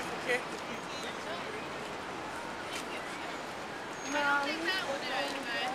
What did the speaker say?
Okay. No.